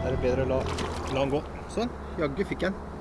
Da er det bedre å la, la den gå. Sånn. Jaggu fikk jeg den.